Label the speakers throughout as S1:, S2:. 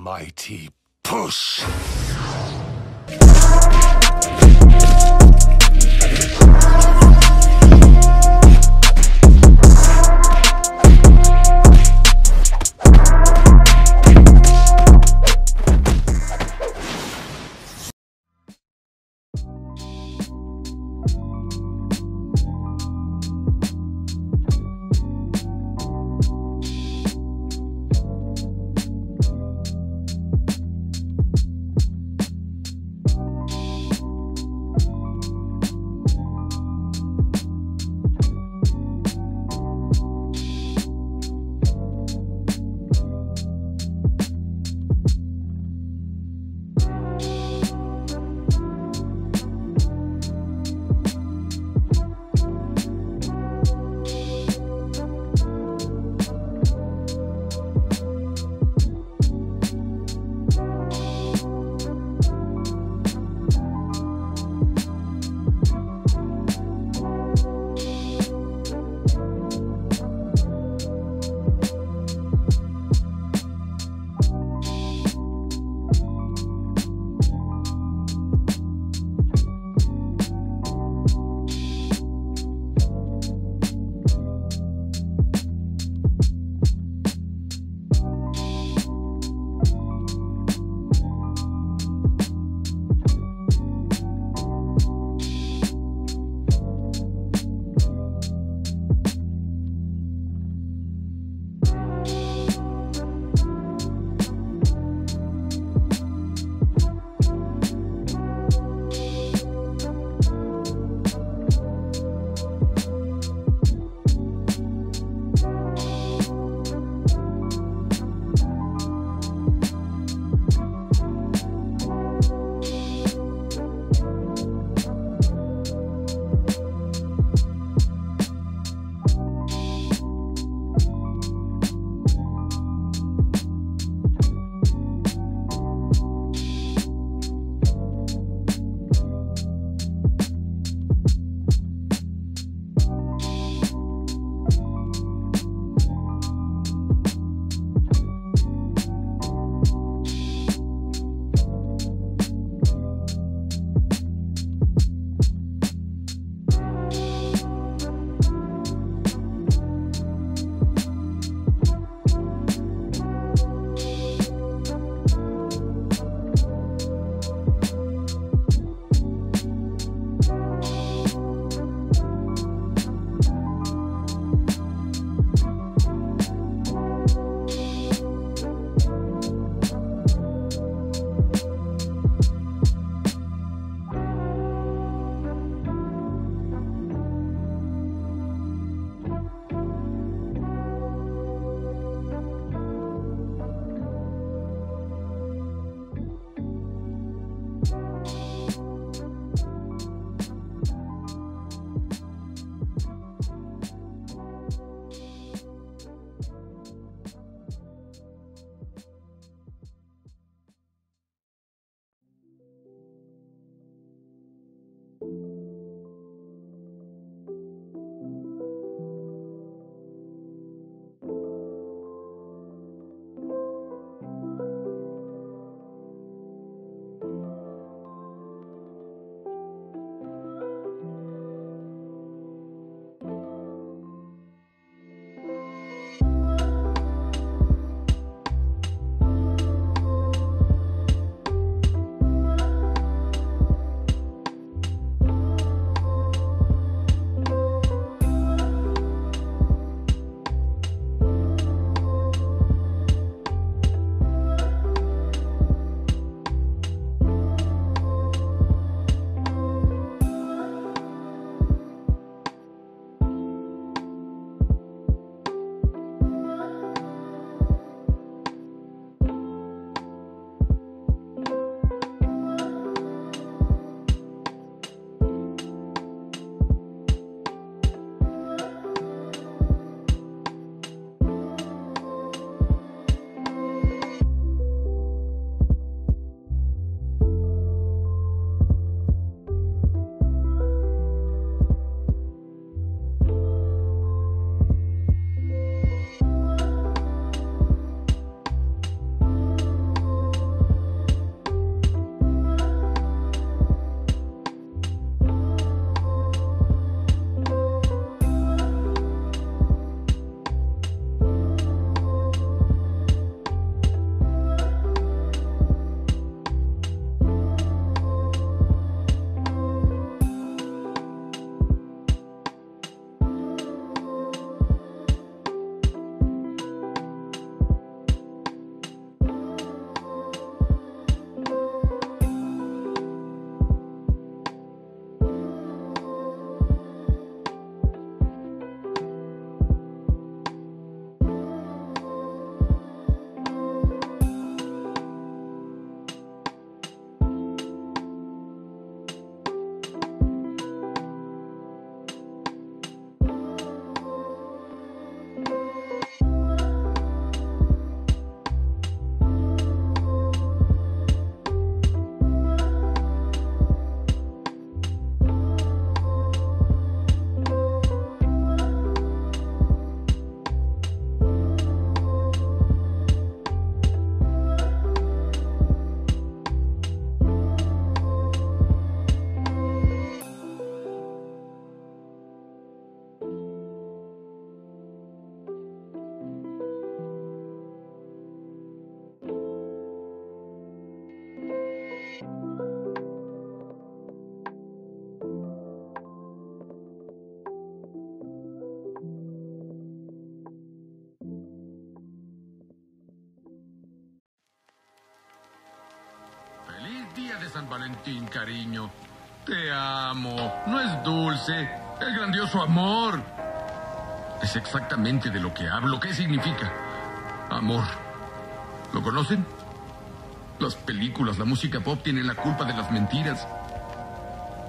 S1: mighty push.
S2: Día de San Valentín, cariño. Te amo. No es dulce, es grandioso amor. Es exactamente de lo que hablo. ¿Qué significa? Amor. ¿Lo conocen? Las películas, la música pop tienen la culpa de las mentiras.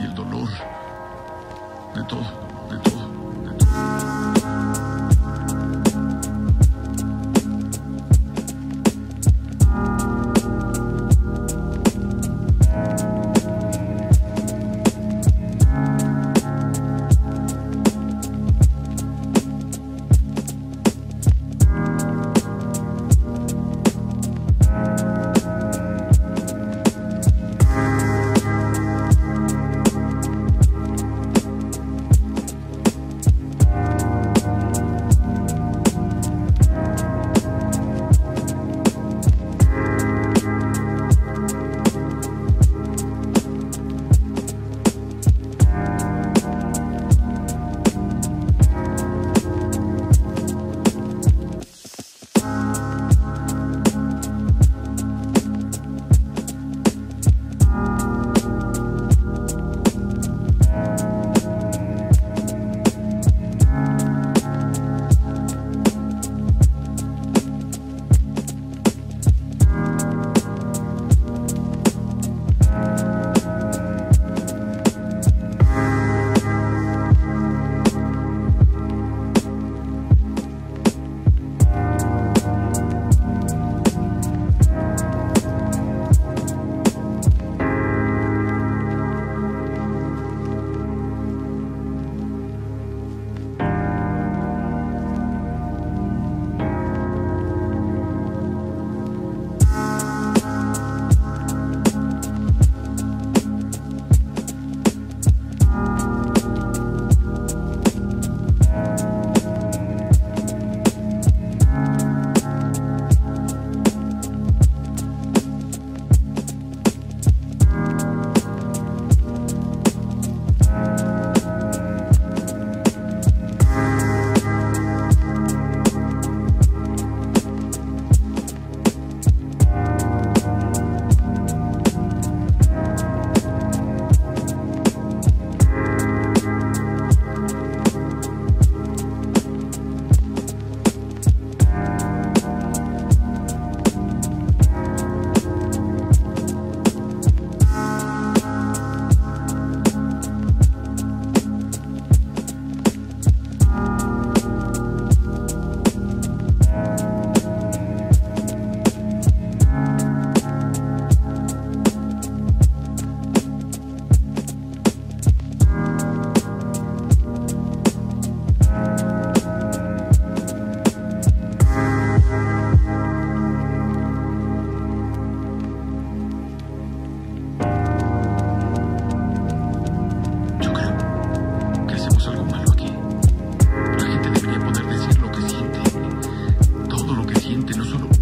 S2: Y el dolor. De todo, de todo. Siente, no solo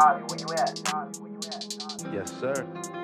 S1: Charlie, where you at?
S3: Yes, sir.